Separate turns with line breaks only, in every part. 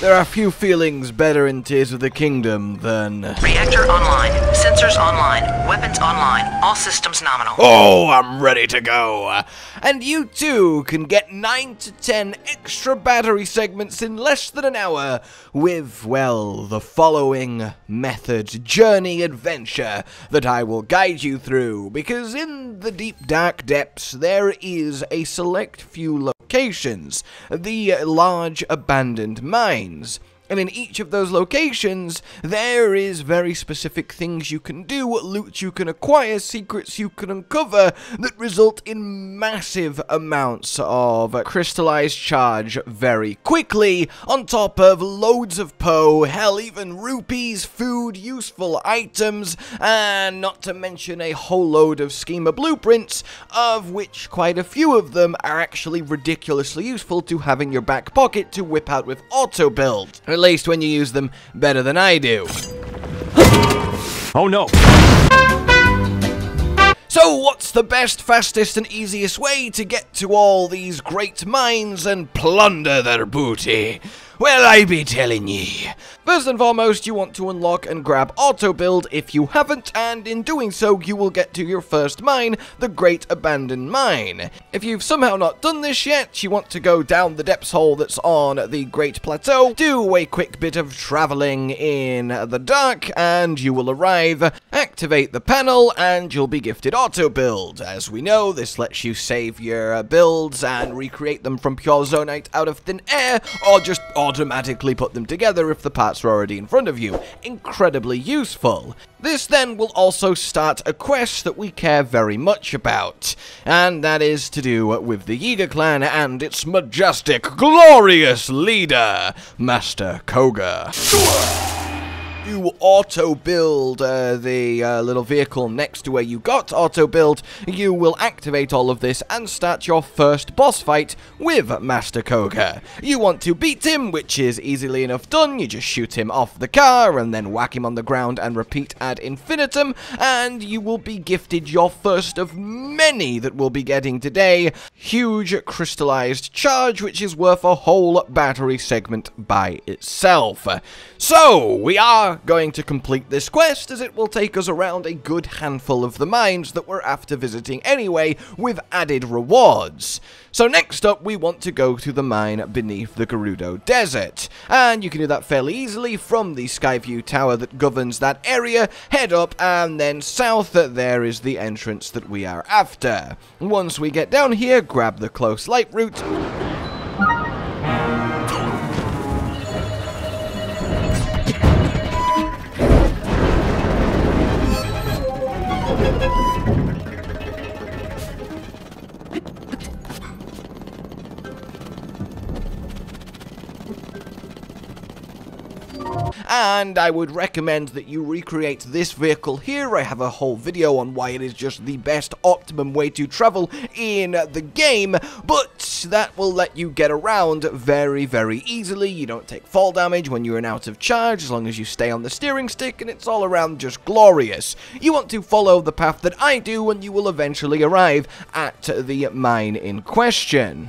There are few feelings better in Tears of the Kingdom than.
Reactor online. Sensors online. Weapons online. All systems nominal.
Oh, I'm ready to go. And you too can get 9 to 10 extra battery segments in less than an hour with, well, the following method, journey, adventure that I will guide you through. Because in the deep dark depths, there is a select few locations, the large abandoned mines. And in each of those locations, there is very specific things you can do, loot you can acquire, secrets you can uncover that result in massive amounts of crystallized charge very quickly, on top of loads of Poe, hell, even rupees, food, useful items, and not to mention a whole load of schema blueprints, of which quite a few of them are actually ridiculously useful to have in your back pocket to whip out with auto build. At least when you use them better than I do.
Oh no!
So, what's the best, fastest, and easiest way to get to all these great mines and plunder their booty? Well, I be telling ye. First and foremost, you want to unlock and grab auto build if you haven't, and in doing so, you will get to your first mine, the Great Abandoned Mine. If you've somehow not done this yet, you want to go down the depths hole that's on the Great Plateau, do a quick bit of traveling in the dark, and you will arrive, activate the panel, and you'll be gifted auto build. As we know, this lets you save your uh, builds and recreate them from pure zonaite out of thin air, or just automatically put them together if the parts are already in front of you. Incredibly useful. This then will also start a quest that we care very much about, and that is to do with the Yiga clan and its majestic, glorious leader, Master Kohga you auto build uh, the uh, little vehicle next to where you got auto build, you will activate all of this and start your first boss fight with Master Kohga. You want to beat him, which is easily enough done. You just shoot him off the car and then whack him on the ground and repeat ad infinitum, and you will be gifted your first of many that we'll be getting today. Huge crystallized charge, which is worth a whole battery segment by itself. So, we are going to complete this quest as it will take us around a good handful of the mines that we're after visiting anyway with added rewards. So next up we want to go to the mine beneath the Gerudo Desert and you can do that fairly easily from the Skyview Tower that governs that area, head up and then south there is the entrance that we are after. Once we get down here grab the close Lightroot and I would recommend that you recreate this vehicle here. I have a whole video on why it is just the best optimum way to travel in the game, but that will let you get around very, very easily. You don't take fall damage when you're in out of charge, as long as you stay on the steering stick, and it's all around just glorious. You want to follow the path that I do, and you will eventually arrive at the mine in question.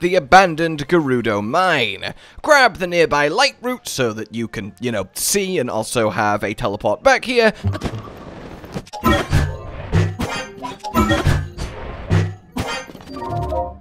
The abandoned Gerudo mine. Grab the nearby Lightroot so that you can, you know, see and also have a teleport back here.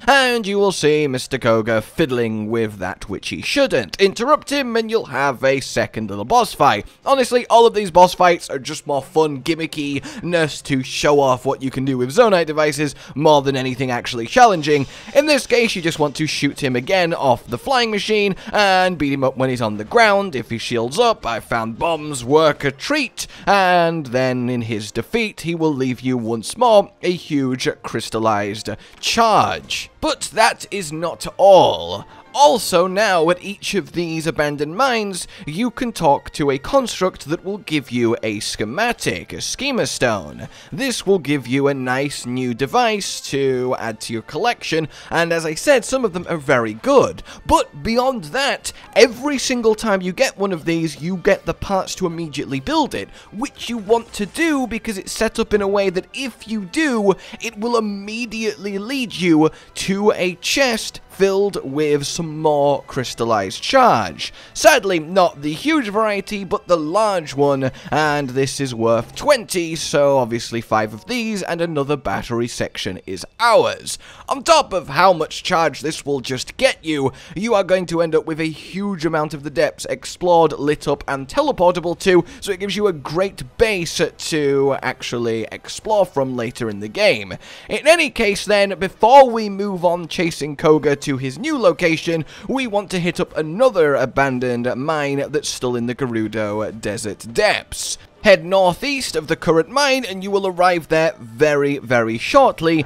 And you will see Mr. Kohga fiddling with that which he shouldn't. Interrupt him, and you'll have a second little boss fight. Honestly, all of these boss fights are just more fun, gimmickiness to show off what you can do with Zonaite devices more than anything actually challenging. In this case, you just want to shoot him again off the flying machine and beat him up when he's on the ground. If he shields up, I found bombs work a treat, and then in his defeat, he will leave you once more a huge crystallized charge. But that is not all. Also, now at each of these abandoned mines, you can talk to a construct that will give you a schematic, a schema stone. This will give you a nice new device to add to your collection, and as I said, some of them are very good. But beyond that, every single time you get one of these, you get the parts to immediately build it, which you want to do because it's set up in a way that if you do, it will immediately lead you to a chest filled with some more crystallized charge. Sadly, not the huge variety, but the large one, and this is worth 20, so obviously 5 of these and another battery section is ours. On top of how much charge this will just get you, you are going to end up with a huge amount of the depths explored, lit up, and teleportable to, so it gives you a great base to actually explore from later in the game. In any case then, before we move on chasing Kohga to his new location, we want to hit up another abandoned mine that's still in the Gerudo Desert depths. Head northeast of the current mine and you will arrive there very, very shortly.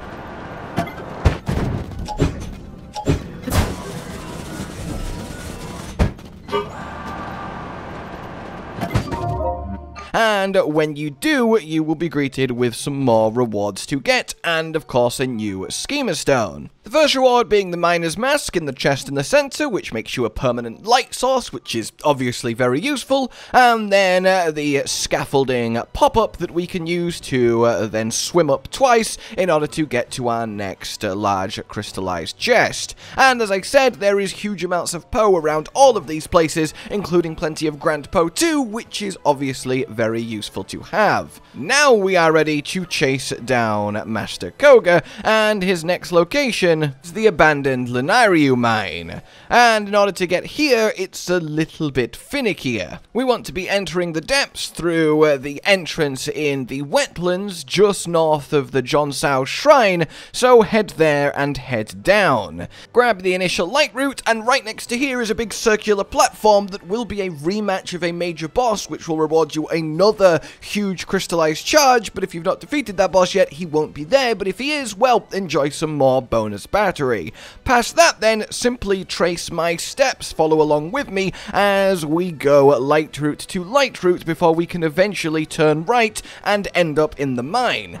and when you do, you will be greeted with some more rewards to get, and of course a new Schema Stone. The first reward being the Miner's Mask in the chest in the center, which makes you a permanent light source, which is obviously very useful, and then uh, the scaffolding pop-up that we can use to uh, then swim up twice in order to get to our next uh, large crystallized chest. And as I said, there is huge amounts of Poe around all of these places, including plenty of Grand Poe too, which is obviously very useful to have. Now we are ready to chase down Master Kohga, and his next location is the abandoned Lanayru mine. And in order to get here, it's a little bit finickier. We want to be entering the depths through uh, the entrance in the wetlands just north of the Jonsau Shrine, so head there and head down. Grab the initial Lightroot, and right next to here is a big circular platform that will be a rematch of a major boss, which will reward you another huge crystallized charge, but if you've not defeated that boss yet, he won't be there, but if he is, well, enjoy some more bonus battery. Past that then, simply trace my steps, follow along with me as we go Lightroot to Lightroot before we can eventually turn right and end up in the mine.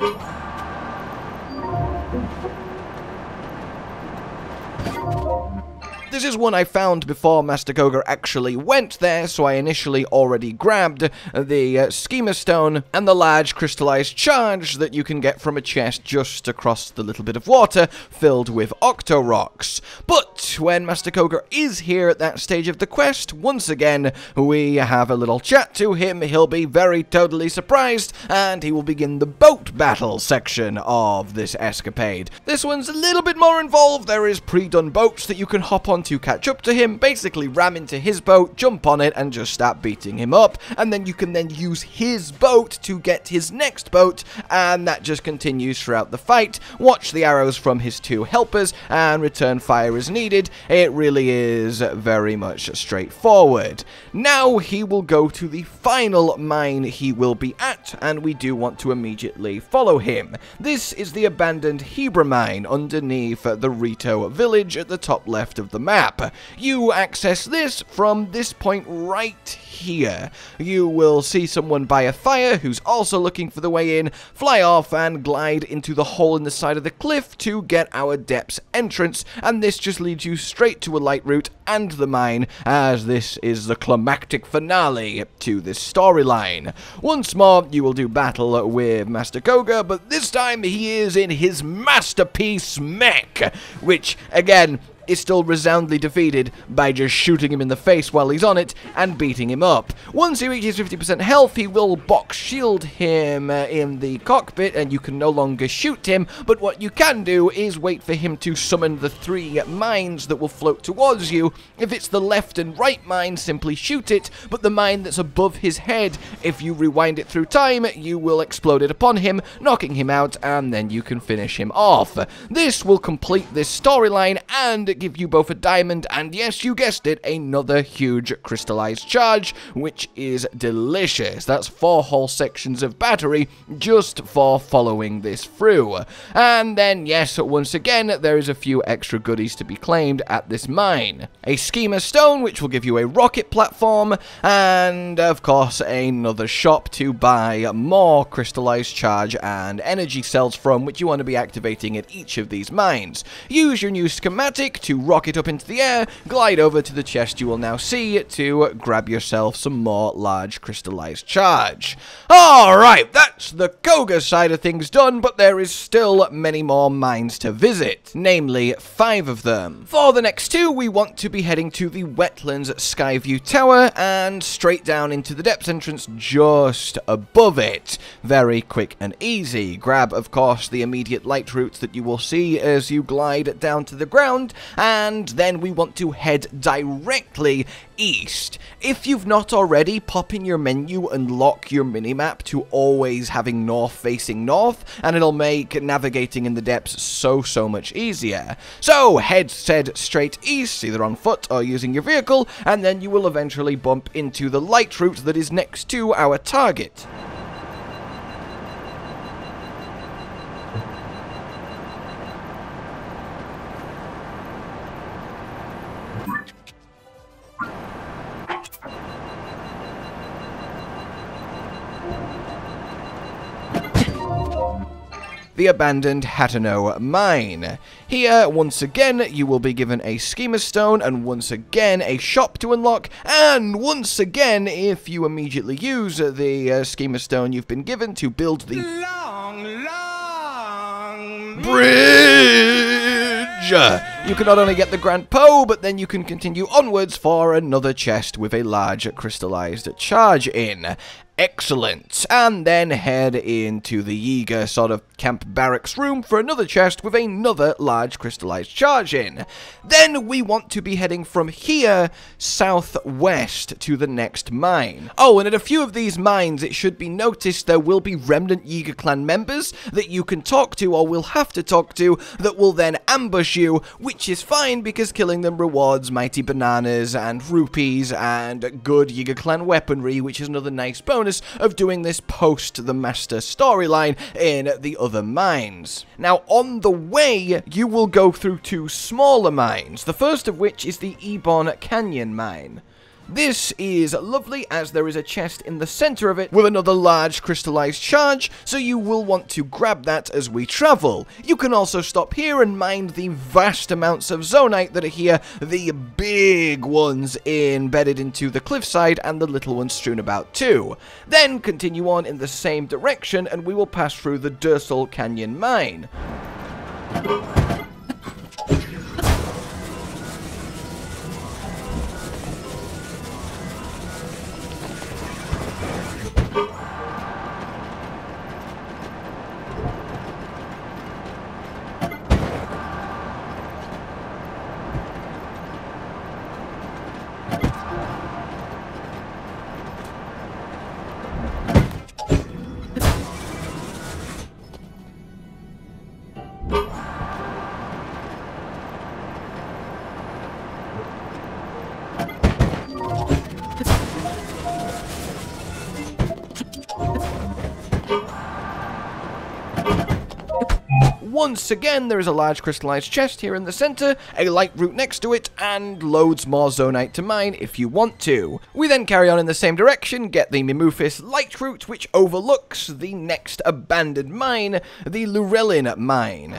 you This is one I found before Master Kohga actually went there, so I initially already grabbed the uh, Schema Stone and the large crystallized charge that you can get from a chest just across the little bit of water filled with Octoroks. But when Master Kohga is here at that stage of the quest, once again, we have a little chat to him. He'll be very totally surprised, and he will begin the boat battle section of this escapade. This one's a little bit more involved. There is pre-done boats that you can hop on to catch up to him, basically ram into his boat, jump on it, and just start beating him up. And then you can then use his boat to get his next boat, and that just continues throughout the fight. Watch the arrows from his two helpers, and return fire as needed. It really is very much straightforward. Now he will go to the final mine he will be at, and we do want to immediately follow him. This is the abandoned Hebra mine underneath the Rito village at the top left of the map. You access this from this point right here. You will see someone by a fire who's also looking for the way in, fly off and glide into the hole in the side of the cliff to get our depths entrance, and this just leads you straight to a Lightroot and the mine, as this is the climactic finale to this storyline. Once more, you will do battle with Master Kohga, but this time he is in his masterpiece mech, which, again, is still resoundingly defeated by just shooting him in the face while he's on it and beating him up. Once he reaches 50% health, he will box shield him uh, in the cockpit and you can no longer shoot him, but what you can do is wait for him to summon the three mines that will float towards you. If it's the left and right mine, simply shoot it, but the mine that's above his head, if you rewind it through time, you will explode it upon him, knocking him out, and then you can finish him off. This will complete this storyline and give you both a diamond and, yes, you guessed it, another huge crystallized charge, which is delicious. That's four whole sections of battery just for following this through. And then, yes, once again, there is a few extra goodies to be claimed at this mine. A schema stone, which will give you a rocket platform, and, of course, another shop to buy more crystallized charge and energy cells from, which you want to be activating at each of these mines. Use your new schematic to rocket up into the air, glide over to the chest you will now see to grab yourself some more large crystallized charge. Alright, that's the Kohga side of things done, but there is still many more mines to visit, namely five of them. For the next two, we want to be heading to the Wetlands Skyview Tower and straight down into the depths entrance just above it. Very quick and easy. Grab, of course, the immediate Lightroots that you will see as you glide down to the ground, and then we want to head directly east. If you've not already, pop in your menu and lock your minimap to always having north facing north, and it'll make navigating in the depths so, so much easier. So, head said straight east, either on foot or using your vehicle, and then you will eventually bump into the Lightroot that is next to our target. The abandoned Hateno mine. Here, once again, you will be given a schema stone, and once again, a shop to unlock, and once again, if you immediately use the uh, schema stone you've been given to build the long, long bridge. You can not only get the Grand Poe, but then you can continue onwards for another chest with a large crystallized charge in. Excellent. And then head into the Yiga sort of camp barracks room for another chest with another large crystallized charge in. Then we want to be heading from here southwest to the next mine. Oh, and at a few of these mines, it should be noticed there will be remnant Yiga clan members that you can talk to or will have to talk to that will then ambush you, which is fine because killing them rewards mighty bananas and rupees and good Yiga clan weaponry, which is another nice bonus bonus of doing this post the master storyline in the other mines. Now, on the way, you will go through two smaller mines, the first of which is the Ebon Canyon mine. This is lovely as there is a chest in the center of it with another large crystallized charge, so you will want to grab that as we travel. You can also stop here and mine the vast amounts of zonaite that are here, the big ones embedded into the cliffside and the little ones strewn about too. Then continue on in the same direction and we will pass through the Dursal Canyon mine. Once again, there is a large crystallized chest here in the center, a Lightroot next to it, and loads more zonaite to mine if you want to. We then carry on in the same direction, get the Mimufis Lightroot, which overlooks the next abandoned mine, the Lurelin mine.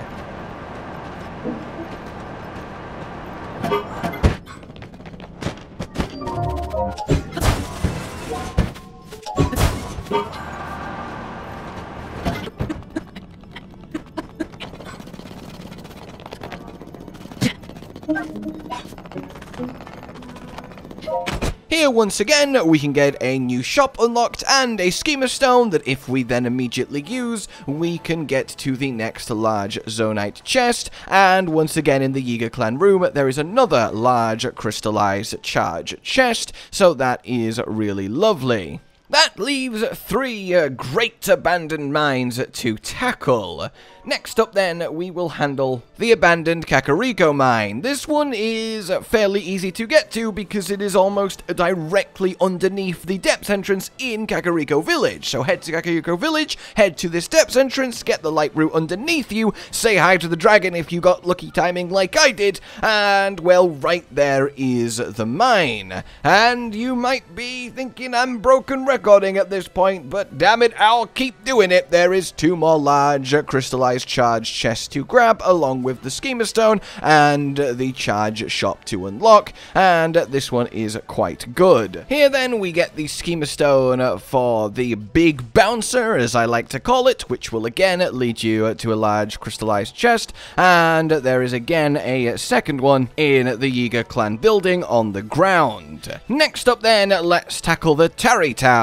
Here, once again, we can get a new shop unlocked and a schema stone that if we then immediately use, we can get to the next large zonaite chest. And once again, in the Yiga clan room, there is another large crystallized charge chest, so that is really lovely. That leaves three uh, great abandoned mines to tackle. Next up then, we will handle the abandoned Kakariko mine. This one is fairly easy to get to because it is almost directly underneath the depths entrance in Kakariko Village. So head to Kakariko Village, head to this depths entrance, get the Lightroot underneath you, say hi to the dragon if you got lucky timing like I did, and well, right there is the mine. And you might be thinking I'm broken recording at this point, but damn it, I'll keep doing it. There is two more large crystallized charge chests to grab, along with the schema stone and the charge shop to unlock, and this one is quite good. Here then we get the schema stone for the big bouncer, as I like to call it, which will again lead you to a large crystallized chest, and there is again a second one in the Yiga clan building on the ground. Next up then, let's tackle the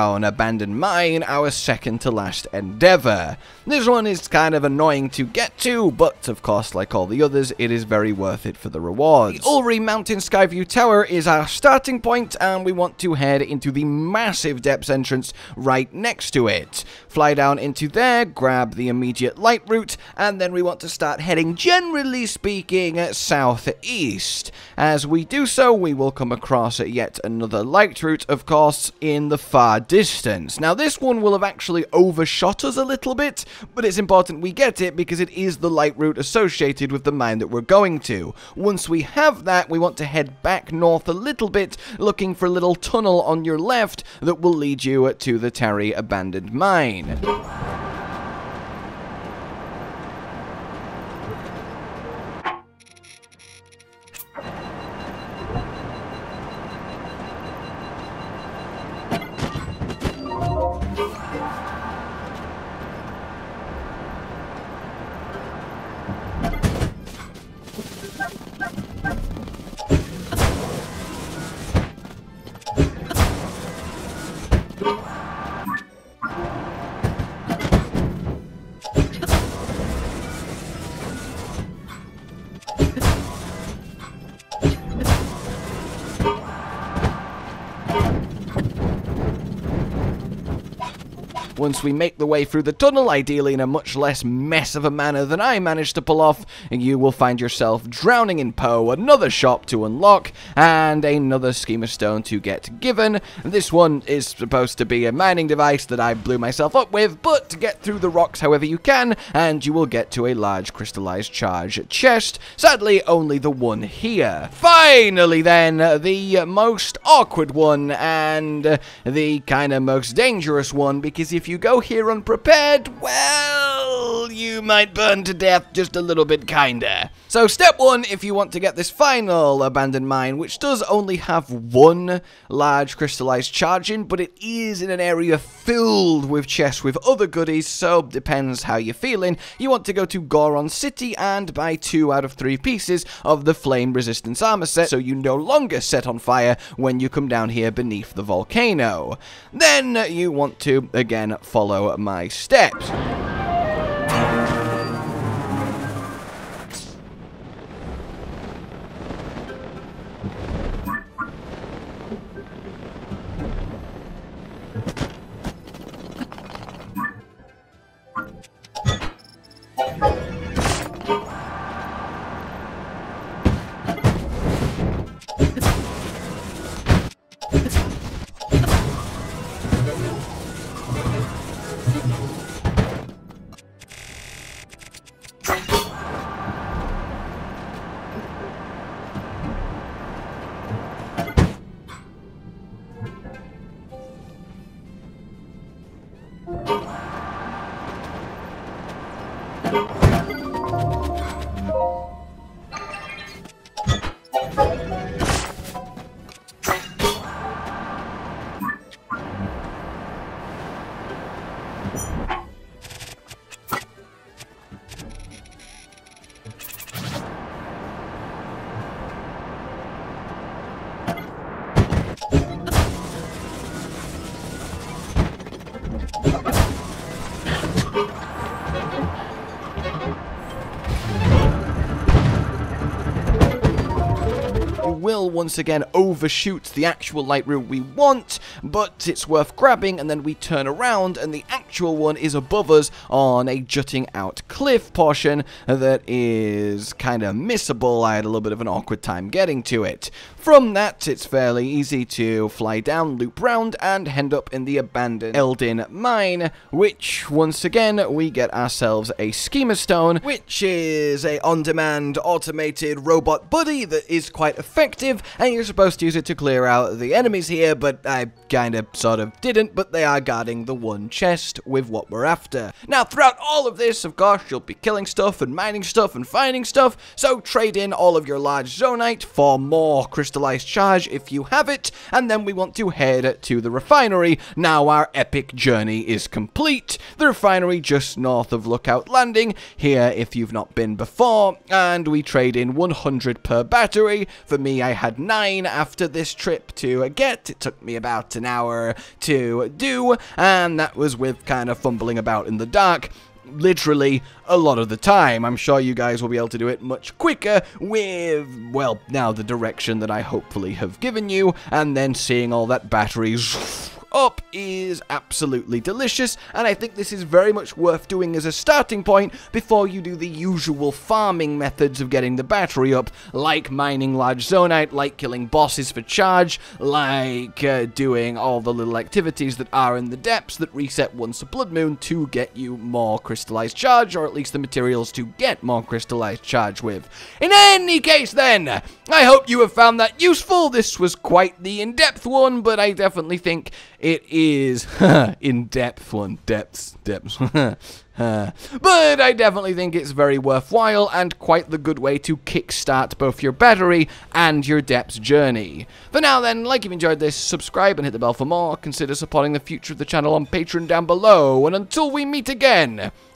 Tarrey Town abandoned mine, our second to last endeavor. This one is kind of annoying to get to, but of course, like all the others, it is very worth it for the rewards. The Ulri Mountain Skyview Tower is our starting point, and we want to head into the massive depths entrance right next to it. Fly down into there, grab the immediate Lightroot, and then we want to start heading, generally speaking, southeast. As we do so, we will come across yet another Lightroot, of course, in the far distance. Now, this one will have actually overshot us a little bit, but it's important we get it because it is the Lightroot associated with the mine that we're going to. Once we have that, we want to head back north a little bit, looking for a little tunnel on your left that will lead you to the Terry abandoned mine. Once we make the way through the tunnel, ideally in a much less mess of a manner than I managed to pull off, you will find yourself drowning in Poe, another shop to unlock, and another schema stone to get given. This one is supposed to be a mining device that I blew myself up with, but get through the rocks however you can, and you will get to a large crystallized charge chest. Sadly, only the one here. Finally then, the most awkward one, and the kind of most dangerous one, because if you go here unprepared, well, you might burn to death just a little bit kinder. So step one, if you want to get this final abandoned mine, which does only have one large crystallized charge in, but it is in an area filled with chests with other goodies, so depends how you're feeling. You want to go to Goron City and buy two out of three pieces of the flame resistance armor set, so you no longer set on fire when you come down here beneath the volcano. Then you want to, again, follow my steps. Will once again overshoot the actual Lightroot we want, but it's worth grabbing, and then we turn around, and the actual one is above us on a jutting out cliff portion that is kind of missable. I had a little bit of an awkward time getting to it. From that, it's fairly easy to fly down, loop round, and end up in the abandoned Eldin mine, which, once again, we get ourselves a Schema Stone, which is a on-demand automated robot buddy that is quite effective, and you're supposed to use it to clear out the enemies here, but I kind of sort of didn't, but they are guarding the one chest with what we're after. Now, throughout all of this, of course, you'll be killing stuff and mining stuff and finding stuff, so trade in all of your large zonaite for more crystallized charge if you have it, and then we want to head to the refinery. Now our epic journey is complete. The refinery just north of Lookout Landing, here if you've not been before, and we trade in 100 per battery. For me, I had 9 after this trip to get. It took me about an hour to do, and that was with kind of fumbling about in the dark literally a lot of the time. I'm sure you guys will be able to do it much quicker with, well, now the direction that I hopefully have given you, and then seeing all that batteries up is absolutely delicious, and I think this is very much worth doing as a starting point before you do the usual farming methods of getting the battery up, like mining large zonaite, like killing bosses for charge, like uh, doing all the little activities that are in the depths that reset once a blood moon to get you more crystallized charge, or at least the materials to get more crystallized charge with. In any case, then, I hope you have found that useful. This was quite the in-depth one, but I definitely think it is in depth one. Depths, depths. but I definitely think it's very worthwhile and quite the good way to kickstart both your battery and your depths journey. For now then, like if you enjoyed this, subscribe and hit the bell for more. Consider supporting the future of the channel on Patreon down below. And until we meet again,